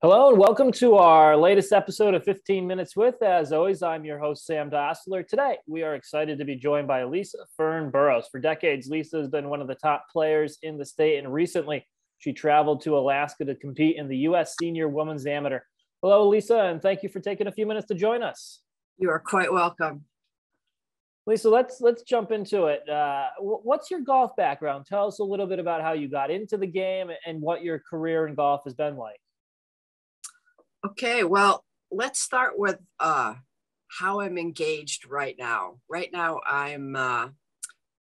Hello and welcome to our latest episode of 15 Minutes With. As always, I'm your host, Sam Dossler. Today, we are excited to be joined by Lisa Fern-Boros. For decades, Lisa has been one of the top players in the state, and recently she traveled to Alaska to compete in the U.S. Senior Women's Amateur. Hello, Lisa, and thank you for taking a few minutes to join us. You are quite welcome. Lisa, let's let's jump into it. Uh, what's your golf background? Tell us a little bit about how you got into the game and what your career in golf has been like. Okay, well, let's start with uh, how I'm engaged right now. Right now, I'm uh,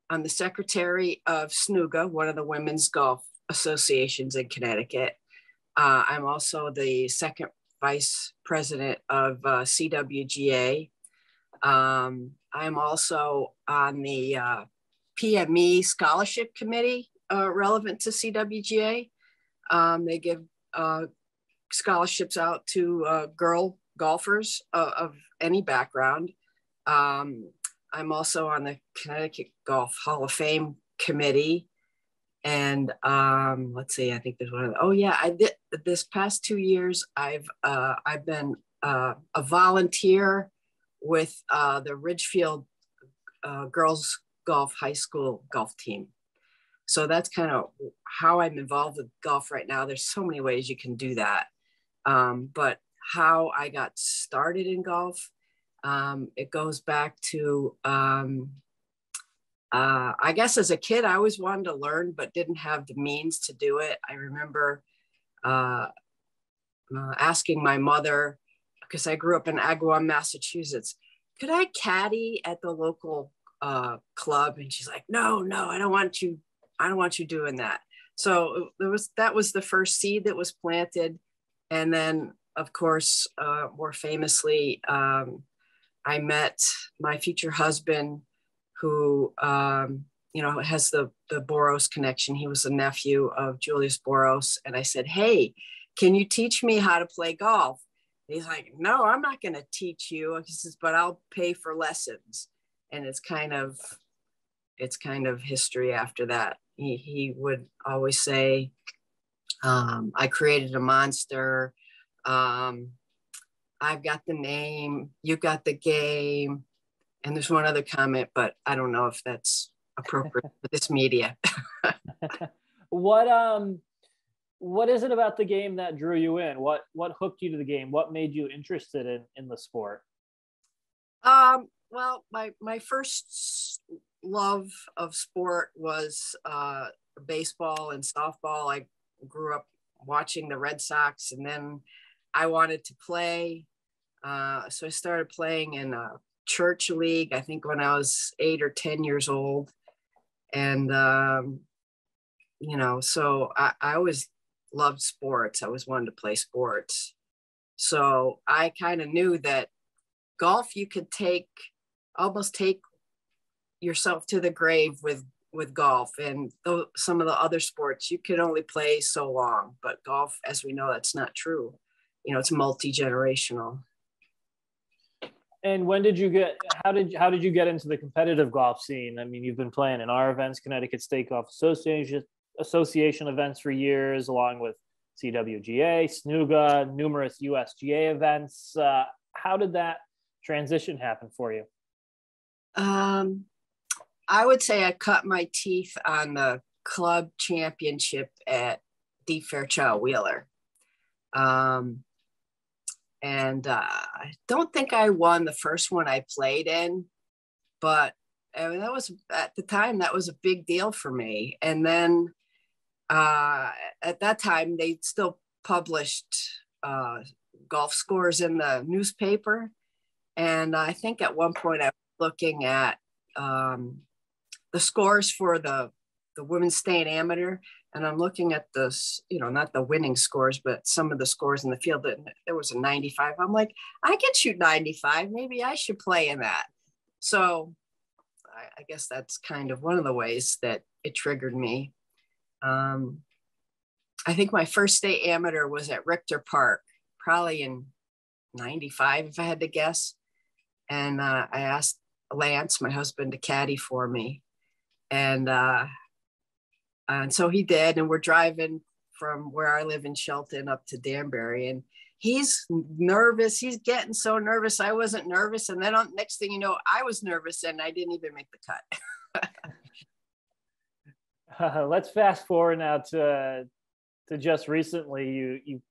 I'm the secretary of SNUGA, one of the women's golf associations in Connecticut. Uh, I'm also the second vice president of uh, CWGA. Um, I'm also on the uh, PME scholarship committee uh, relevant to CWGA. Um, they give uh, scholarships out to uh, girl golfers uh, of any background. Um, I'm also on the Connecticut Golf Hall of Fame committee. And um, let's see, I think there's one. Of the, oh yeah, I did this past two years. I've uh, I've been uh, a volunteer with uh, the Ridgefield uh, Girls Golf High School golf team. So that's kind of how I'm involved with golf right now. There's so many ways you can do that. Um, but how I got started in golf, um, it goes back to, um, uh, I guess as a kid, I always wanted to learn, but didn't have the means to do it. I remember uh, uh, asking my mother, because I grew up in Agawam, Massachusetts, could I caddy at the local uh, club? And she's like, no, no, I don't want you, I don't want you doing that. So there was that was the first seed that was planted and then, of course, uh, more famously, um, I met my future husband, who um, you know has the the Boros connection. He was a nephew of Julius Boros, and I said, "Hey, can you teach me how to play golf?" he's like, "No, I'm not going to teach you." He says, "But I'll pay for lessons." And it's kind of it's kind of history after that. He, he would always say, um, I created a monster. Um, I've got the name, you got the game. And there's one other comment, but I don't know if that's appropriate for this media. what um what is it about the game that drew you in? What what hooked you to the game? What made you interested in in the sport? Um, well, my my first love of sport was uh, baseball and softball. I grew up watching the Red Sox, and then I wanted to play. Uh, so I started playing in a church league, I think when I was eight or 10 years old. And, um, you know, so I, I always loved sports. I always wanted to play sports. So I kind of knew that golf, you could take almost take yourself to the grave with with golf and th- some of the other sports you can only play so long but golf as we know that's not true. You know it's multi-generational. And when did you get how did how did you get into the competitive golf scene? I mean you've been playing in our events connecticut state golf association association events for years along with cwga snuga numerous usga events. Uh, how did that transition happen for you? Um I would say I cut my teeth on the club championship at the Fairchild Wheeler. Um, and uh, I don't think I won the first one I played in, but I mean, that was at the time that was a big deal for me. And then uh, at that time, they still published uh, golf scores in the newspaper. And I think at one point I was looking at um, the scores for the the women's state amateur and i'm looking at this you know not the winning scores but some of the scores in the field that there was a 95 i'm like i can shoot 95 maybe i should play in that. So i, I guess that's kind of one of the ways that it triggered me. Um, i think my first state amateur was at richter park probably in 95 if i had to guess. And uh, i asked lance my husband to caddy for me and uh, and so he did and we're driving from where I live in Shelton up to Danbury. And he's nervous. He's getting so nervous. I wasn't nervous. And then on, next thing you know, I was nervous and I didn't even make the cut. uh, let's fast forward now to to just recently. You you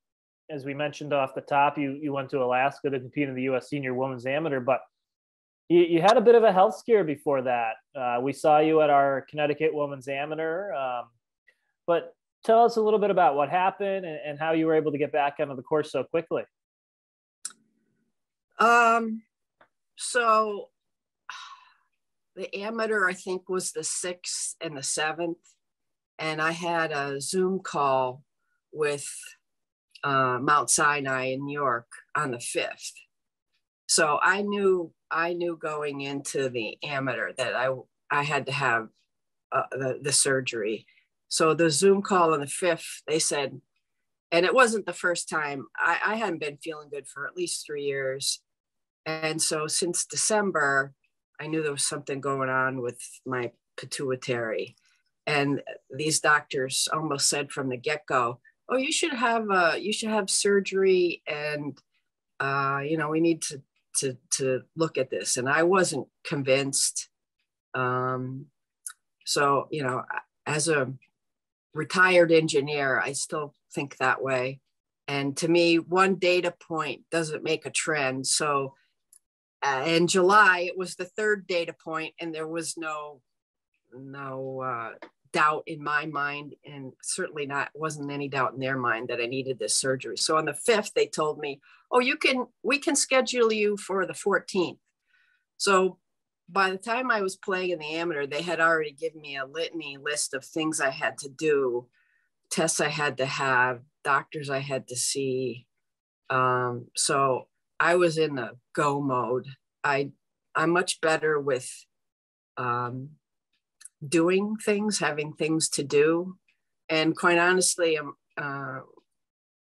as we mentioned off the top, you you went to Alaska to compete in the U.S. Senior Women's Amateur, but you, you had a bit of a health scare before that. Uh, we saw you at our Connecticut Women's Amateur, um, but tell us a little bit about what happened and, and, how you were able to get back onto the course so quickly. Um, so the amateur, I think, was the sixth and the seventh, and I had a Zoom call with uh, Mount Sinai in New York on the fifth. So I knew I knew going into the amateur that I I had to have uh, the the surgery. So the Zoom call on the fifth, they said, and it wasn't the first time. I, I hadn't been feeling good for at least three years, and so since December, I knew there was something going on with my pituitary, and these doctors almost said from the get go, "Oh, you should have uh, you should have surgery and." Uh, you know, we need to to to look at this and i wasn't convinced. Um, so you know as a retired engineer i still think that way. And to me one data point doesn't make a trend. So uh, in july it was the third data point and there was no no uh, doubt in my mind and certainly not wasn't any doubt in their mind that i needed this surgery. So on the 5th they told me oh you can we can schedule you for the 14th so by the time i was playing in the amateur they had already given me a litany list of things i had to do tests i had to have doctors i had to see. Um, so i was in the go mode. I i'm much better with um, doing things, having things to do. And quite honestly, I'm uh,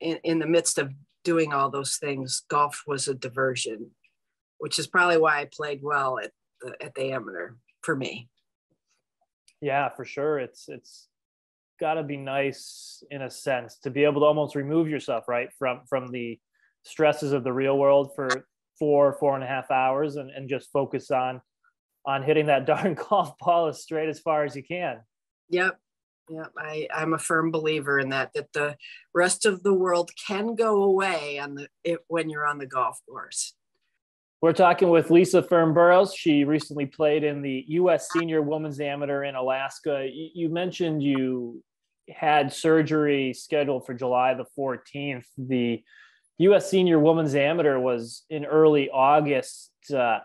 in, in the midst of doing all those things, golf was a diversion, which is probably why I played well at the, at the amateur for me. Yeah, for sure. It's it's got to be nice in a sense to be able to almost remove yourself right from from the stresses of the real world for four four and a half hours and, and just focus on on hitting that darn golf ball as straight as far as you can. Yep. Yep. I, I'm a firm believer in that, that the rest of the world can go away on the it, when you're on the golf course. We're talking with Lisa Fern-Boros. She recently played in the U.S. Senior Women's Amateur in Alaska. You, you mentioned you had surgery scheduled for July the 14th. The U.S. Senior Women's Amateur was in early August. Uh,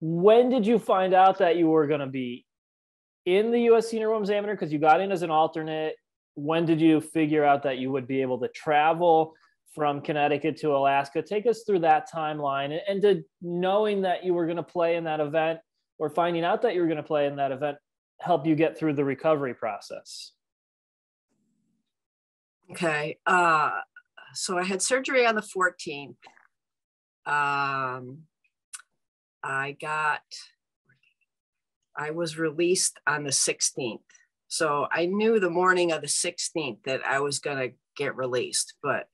when did you find out that you were going to be in the U.S. Senior Women's Amateur? Because you got in as an alternate. When did you figure out that you would be able to travel from Connecticut to Alaska? Take us through that timeline and, to knowing that you were going to play in that event or finding out that you were going to play in that event help you get through the recovery process. Okay. Uh, so I had surgery on the 14th. Um, I got, I was released on the 16th. So I knew the morning of the 16th that I was going to get released, but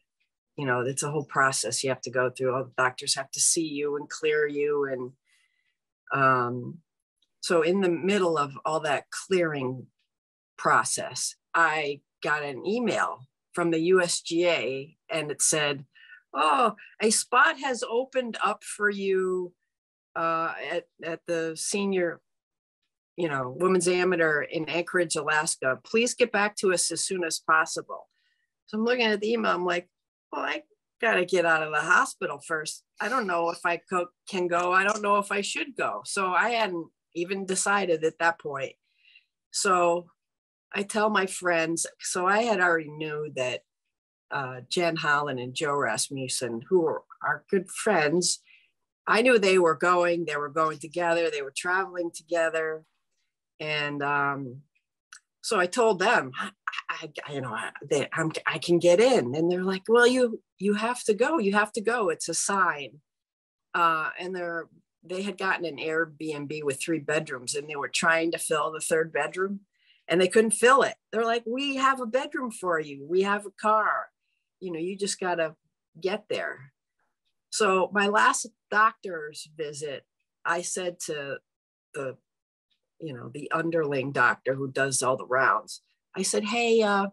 you know, it's a whole process you have to go through. All the doctors have to see you and clear you. And um, so, in the middle of all that clearing process, I got an email from the USGA and it said, Oh, a spot has opened up for you uh, at, at the senior, you know, women's amateur in Anchorage, Alaska. Please get back to us as soon as possible. So I'm looking at the email. I'm like, well, I got to get out of the hospital first. I don't know if I co- can go. I don't know if I should go. So I hadn't even decided at that point. So I tell my friends, so I had already knew that uh, Jen Holland and Joe Rasmussen, who are, are good friends, I knew they were going, they were going together, they were traveling together. And um, so I told them, I, I you know, I, they, I can get in. And they're like, well, you, you have to go, you have to go. It's a sign. Uh, and they're, they had gotten an Airbnb with three bedrooms and they were trying to fill the third bedroom. and they couldn't fill it. They're like, we have a bedroom for you. We have a car. You know, you just got to get there. So my last doctor's visit, I said to the, you know, the underling doctor who does all the rounds, I said, hey, uh,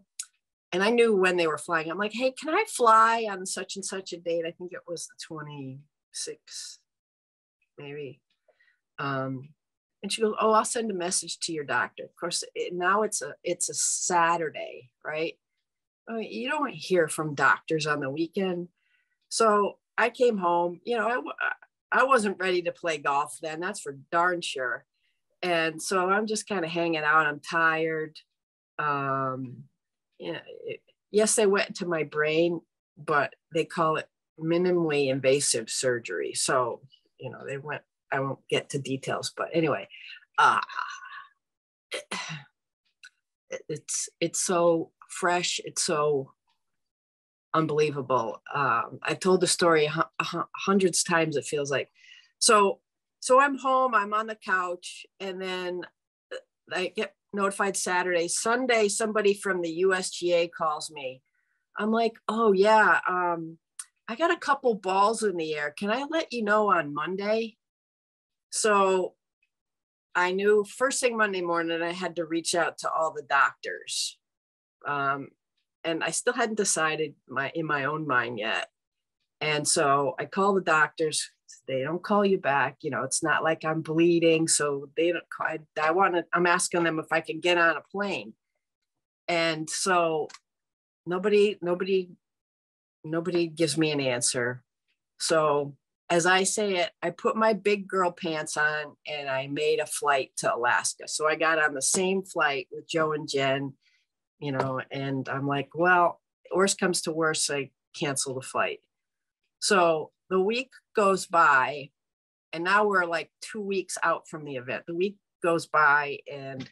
and I knew when they were flying. I'm like, hey, can I fly on such and such a date? I think it was the 26th, maybe. Um, and she goes, "Oh, I'll send a message to your doctor." Of course, it, now it's a it's a Saturday, right? I mean, you don't hear from doctors on the weekend. So I came home. You know, I I wasn't ready to play golf then. That's for darn sure. And so I'm just kind of hanging out. I'm tired. Um, you know, it, yes, they went to my brain, but they call it minimally invasive surgery. So you know, they went I won't get to details, but anyway, uh, it's it's so fresh. It's so unbelievable. Um, I've told the story hundreds of times. It feels like so. So I'm home. I'm on the couch, and then uh, I get notified Saturday. Sunday, somebody from the USGA calls me. I'm like, oh yeah, um, I got a couple balls in the air. Can I let you know on Monday? So I knew first thing Monday morning, I had to reach out to all the doctors. Um, and I still hadn't decided my in my own mind yet. And so I call the doctors. They don't call you back. You know, it's not like I'm bleeding. So they don't I, I want to, I'm asking them if I can get on a plane. And so nobody, nobody, nobody gives me an answer. So as I say it, I put my big girl pants on and I made a flight to Alaska. So I got on the same flight with Joe and Jen, you know, and I'm like, well, worst comes to worst, I cancel the flight. So the week goes by, and now we're like two weeks out from the event. The week goes by, and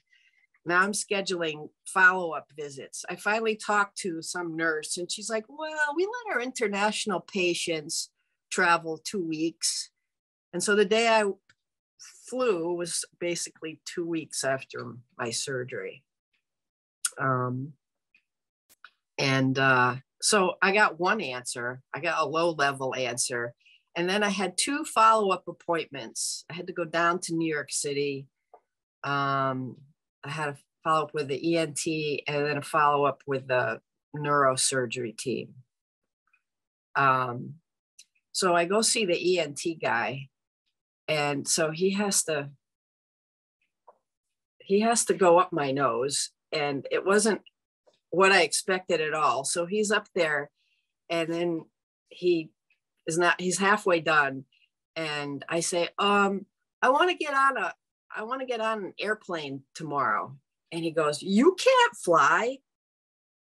now I'm scheduling follow up visits. I finally talked to some nurse, and she's like, well, we let our international patients travel two weeks. And so the day I flew was basically two weeks after my surgery. Um, and uh, so I got one answer, I got a low level answer. And then I had two follow up appointments. I had to go down to New York City. Um, I had a follow up with the ENT and then a follow up with the neurosurgery team. Um, so I go see the ENT guy, and so he has to he has to go up my nose, and it wasn't what I expected at all. So he's up there, and then he is not he's halfway done, and I say, um, I want to get on a I want to get on an airplane tomorrow, and he goes, you can't fly,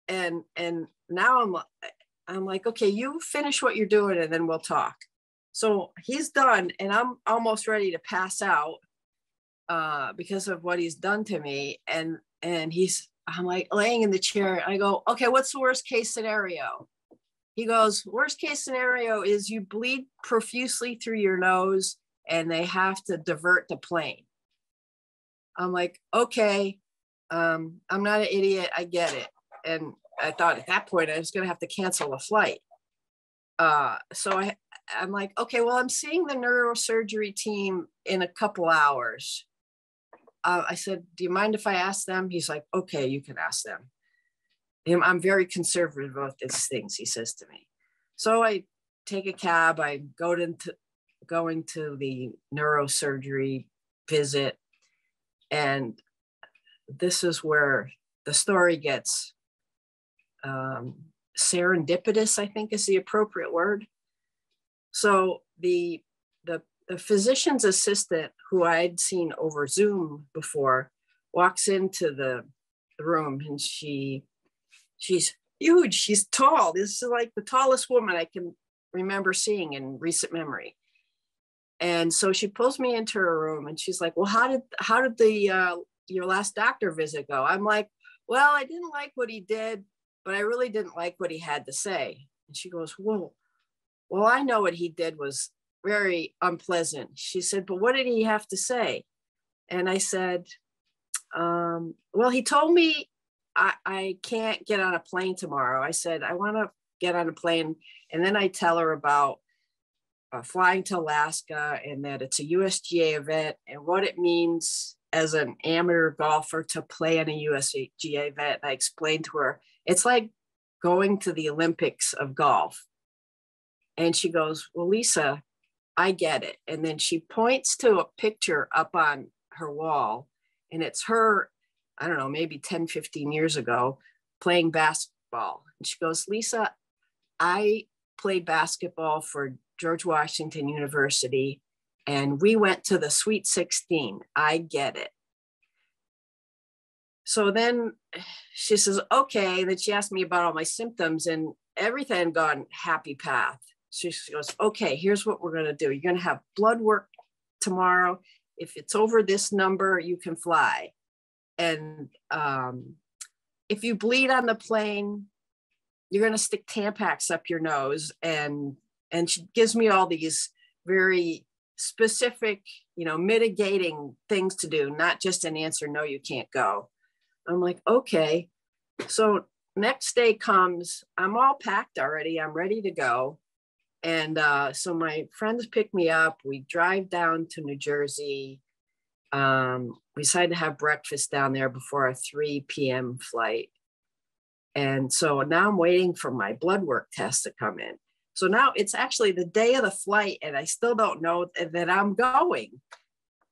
and and now I'm I'm like, okay, you finish what you're doing and then we'll talk. So he's done, and I'm almost ready to pass out uh, because of what he's done to me. And and he's, I'm like laying in the chair. I go, okay, what's the worst case scenario? He goes, worst case scenario is you bleed profusely through your nose, and they have to divert the plane. I'm like, okay, um, I'm not an idiot. I get it. And I thought at that point I was going to have to cancel a flight. Uh, so I, I'm like, okay, well, I'm seeing the neurosurgery team in a couple hours. Uh, I said, do you mind if I ask them? He's like, okay, you can ask them. I'm very conservative about these things, he says to me. So I take a cab, I go into going to the neurosurgery visit, and this is where the story gets um, serendipitous, I think is the appropriate word. So the, the, the physician's assistant who I'd seen over Zoom before walks into the, room and she she's huge, she's tall. This is like the tallest woman I can remember seeing in recent memory. And so she pulls me into her room and she's like, "Well, how did how did the uh, your last doctor visit go?" I'm like, "Well, I didn't like what he did, but I really didn't like what he had to say. And she goes, Well, well, I know what he did was very unpleasant. She said, But what did he have to say? And I said, Um, well, he told me I, I can't get on a plane tomorrow. I said, I want to get on a plane. And then I tell her about uh, flying to Alaska and that it's a USGA event and what it means as an amateur golfer to play in a USGA event. I explained to her, it's like going to the Olympics of golf. And she goes, Well, Lisa, I get it. And then she points to a picture up on her wall, and it's her, I don't know, maybe 10, 15 years ago playing basketball. And she goes, Lisa, I played basketball for George Washington University, and we went to the Sweet 16. I get it. So then she says, okay. Then she asked me about all my symptoms, and everything gone happy path. She goes, okay, here's what we're going to do. You're going to have blood work tomorrow. If it's over this number, you can fly. And um, if you bleed on the plane, you're going to stick Tampax up your nose. And and she gives me all these very specific, you know, mitigating things to do, not just an answer, no, you can't go. I'm like, okay. So next day comes, I'm all packed already. I'm ready to go. And uh, so my friends pick me up. We drive down to New Jersey. Um, we decided to have breakfast down there before a 3 p.m. flight. And so now I'm waiting for my blood work test to come in. So now it's actually the day of the flight, and I still don't know that I'm going.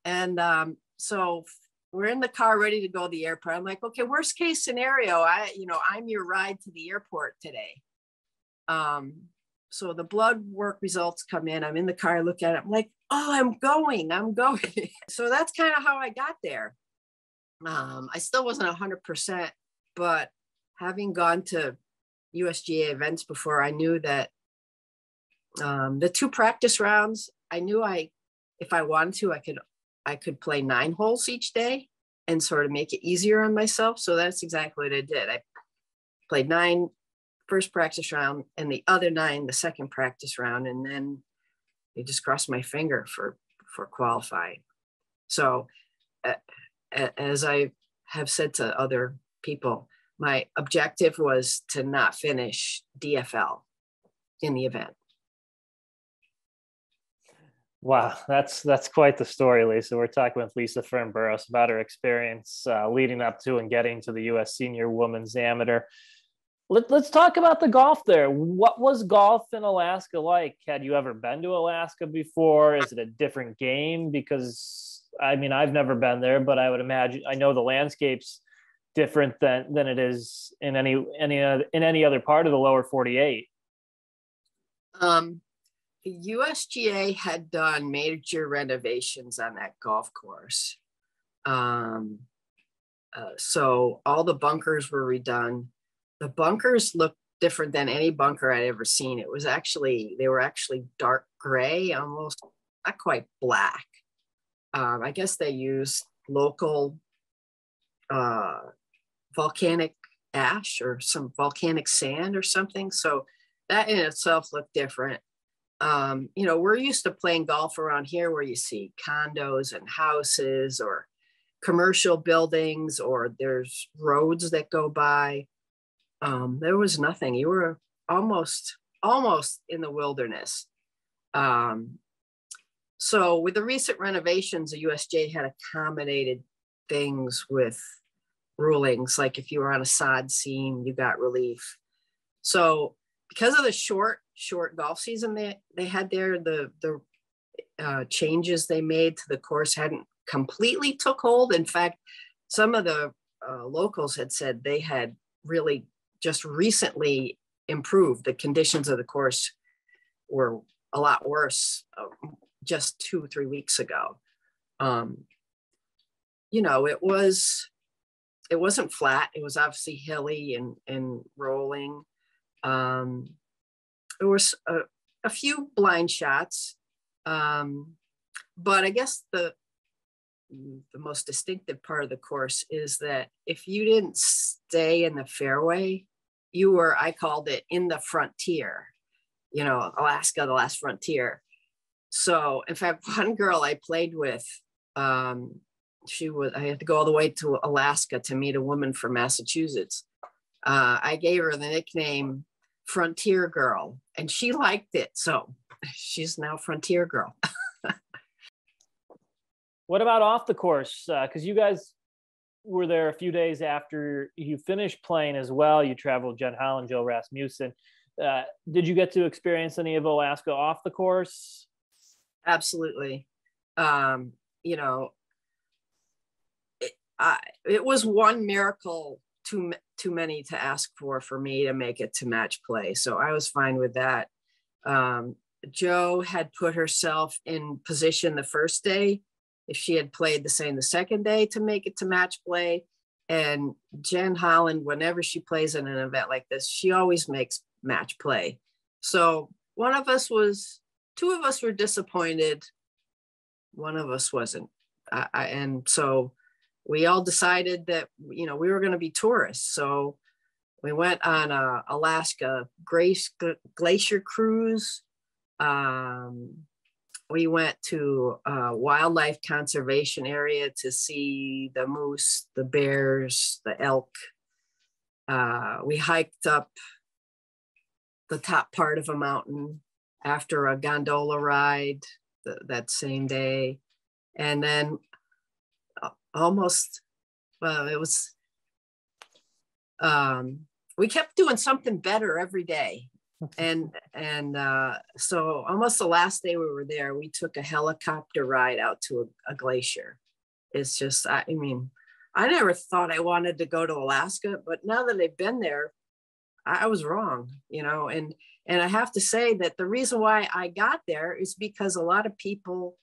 And um, so we're in the car ready to go to the airport. I'm like, okay, worst case scenario, I, you know, I'm your ride to the airport today. Um, so the blood work results come in. I'm in the car, I look at it, I'm like, oh, I'm going, I'm going. so that's kind of how I got there. Um, I still wasn't 100%, but having gone to USGA events before, I knew that um, the two practice rounds, I knew I, if I wanted to, I could, I could play nine holes each day and sort of make it easier on myself. So that's exactly what I did. I played nine first practice round and the other nine the second practice round and then I just crossed my finger for for qualifying so uh, as i have said to other people my objective was to not finish dfl in the event Wow, that's that's quite the story, Lisa. We're talking with Lisa Fern-Boros about her experience uh, leading up to and getting to the U.S. Senior Women's Amateur. Let, us talk about the golf there. What was golf in Alaska like? Had you ever been to Alaska before? Is it a different game? Because I mean, I've never been there, but I would imagine I know the landscape's different than than it is in any any in any other part of the lower 48. Um, the USGA had done major renovations on that golf course. Um, uh, so all the bunkers were redone the bunkers looked different than any bunker I'd ever seen. It was actually, they were actually dark gray, almost not quite black. Um, I guess they used local uh, volcanic ash or some volcanic sand or something. So that in itself looked different. Um, you know, we're used to playing golf around here where you see condos and houses or commercial buildings or there's roads that go by um, there was nothing. You were almost almost in the wilderness. Um, so with the recent renovations, the USGA had accommodated things with rulings, like if you were on a sod seam, you got relief. So because of the short, short golf season they, they had there, the, the uh, changes they made to the course hadn't completely took hold. In fact, some of the uh, locals had said they had really just recently improved. The conditions of the course were a lot worse uh, just two, three weeks ago. Um, you know, it was, it wasn't flat. It was obviously hilly and, and rolling. Um, there was a, a few blind shots. Um, but I guess the, the most distinctive part of the course is that if you didn't stay in the fairway, you were, I called it in the frontier, you know, Alaska, the last frontier. So, in fact, one girl I played with, um, she was I had to go all the way to Alaska to meet a woman from Massachusetts. Uh, I gave her the nickname Frontier Girl, and she liked it. So she's now Frontier Girl. what about off the course? Because uh, you guys were there a few days after you finished playing as well. You traveled Jen Holland, Joe Rasmussen. Uh, did you get to experience any of Alaska off the course? Absolutely. Um, you know, it, I, it was one miracle too too many to ask for for me to make it to match play. So I was fine with that. Um, Joe had put herself in position the first day if she had played the same the second day to make it to match play. And Jen Holland, whenever she plays in an event like this, she always makes match play. So one of us was, two of us were disappointed. One of us wasn't. I, I, and so we all decided that, you know, we were going to be tourists. So we went on a Alaska Grace Glacier cruise. Um, we went to a wildlife conservation area to see the moose, the bears, the elk. Uh, we hiked up the top part of a mountain after a gondola ride th- that same day. And then uh, almost, well, it was, um, we kept doing something better every day. And and uh, so almost the last day we were there, we took a helicopter ride out to a, a glacier. It's just, I, I mean, I never thought I wanted to go to Alaska, but now that I've been there, I was wrong, you know, and and I have to say that the reason why I got there is because a lot of people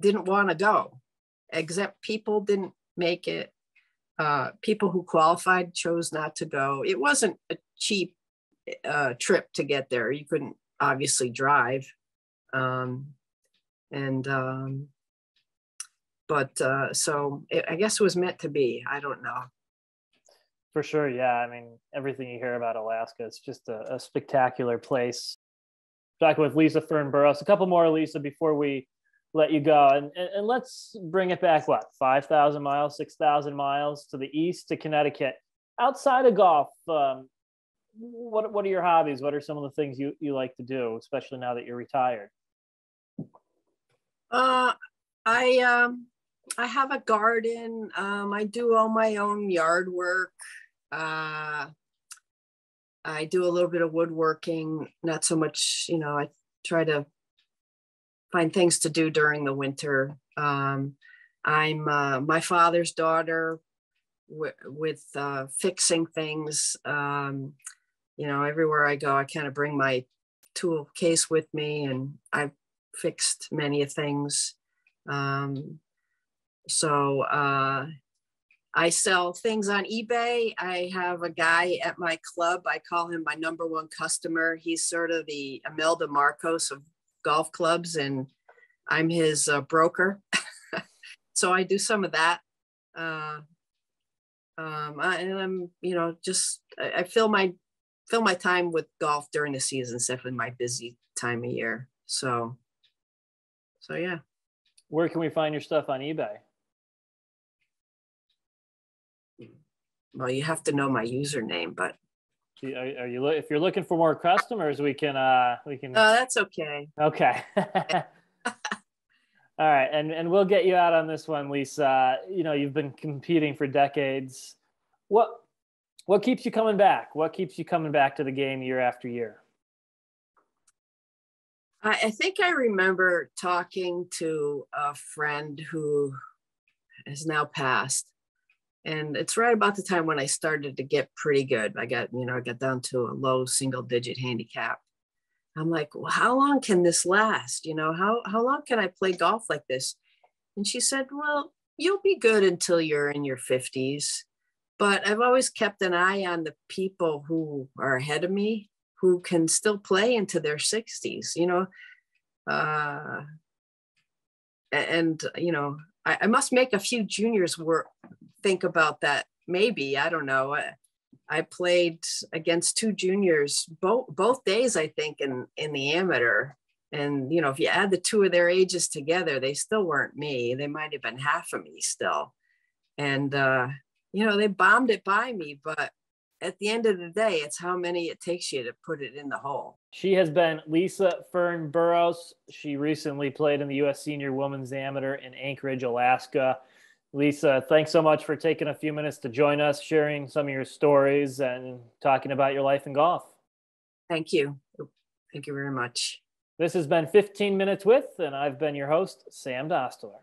didn't want to go, except people didn't make it. Uh, people who qualified chose not to go. It wasn't a cheap uh, trip to get there. You couldn't obviously drive, um, and um, but uh, so it, I guess it was meant to be. I don't know. For sure, yeah. I mean, everything you hear about Alaska, it's just a, a spectacular place. Talking with Lisa Fern-Boros. A couple more, Lisa, before we let you go. And, and, and let's bring it back, what, 5,000 miles, 6,000 miles to the east to Connecticut. Outside of golf, um, what, what are your hobbies? What are some of the things you, you like to do, especially now that you're retired? Uh, I um, I have a garden. Um, I do all my own yard work. Uh, I do a little bit of woodworking, not so much, you know, I try to find things to do during the winter. Um, I'm uh, my father's daughter w- with uh, fixing things. Um, you know, everywhere I go, I kind of bring my tool case with me, and I've fixed many of things. Um, so uh, I sell things on eBay. I have a guy at my club. I call him my number one customer. He's sort of the Imelda Marcos of golf clubs, and I'm his uh, broker. so I do some of that. Uh, um, I, and I'm, you know, just I, I fill my fill my time with golf during the season. Definitely my busy time of year. So, so yeah. Where can we find your stuff on eBay? well, you have to know my username, but are, are you if you're looking for more customers, we can uh we can. Oh, that's okay. Okay. All right, and and we'll get you out on this one, Lisa. You know, you've been competing for decades. What what keeps you coming back? What keeps you coming back to the game year after year? I, I think I remember talking to a friend who has now passed, and it's right about the time when I started to get pretty good. I got, you know, I got down to a low single digit handicap. I'm like, well, how long can this last? You know, how how long can I play golf like this? And she said, well, you'll be good until you're in your 50s. But I've always kept an eye on the people who are ahead of me who can still play into their 60s, you know. Uh, and, you know, I, I must make a few juniors work think about that. Maybe I don't know. I, I played against two juniors both both days. I think in in the amateur, And, you know, if you add the two of their ages together, they still weren't me. They might have been half of me still. And, uh, you know, they bombed it by me, but at the end of the day, it's how many it takes you to put it in the hole. She has been Lisa Fern-Boros. She recently played in the U.S. Senior Women's Amateur in Anchorage, Alaska. Lisa, thanks so much for taking a few minutes to join us, sharing some of your stories and talking about your life in golf. Thank you. Thank you very much. This has been 15 Minutes with, and I've been your host, Sam Dostler.